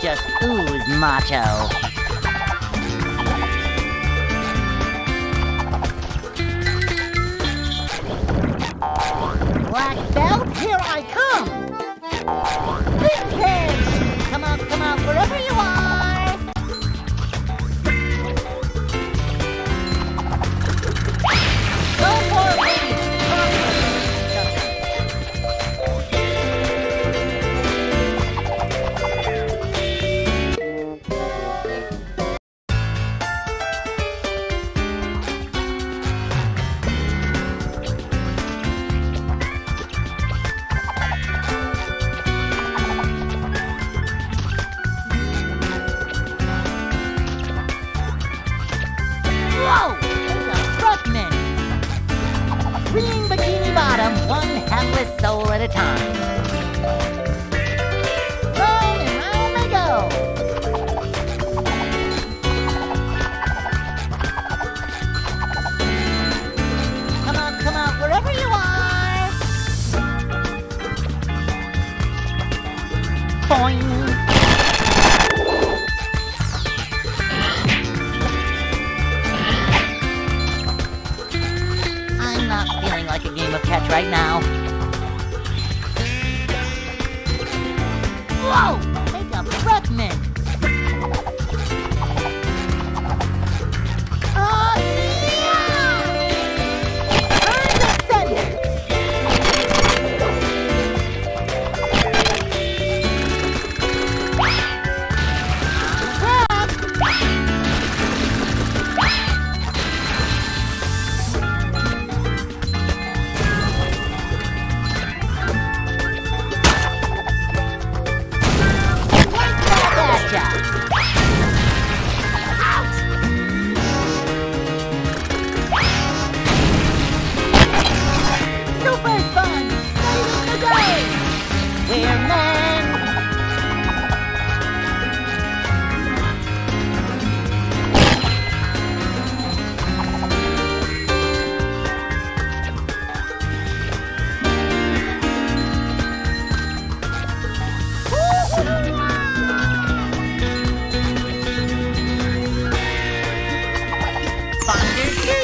just ooze macho. One hapless soul at a time. Round and round go. Come come wherever you are. Boing. A catch right now. Back Keepers!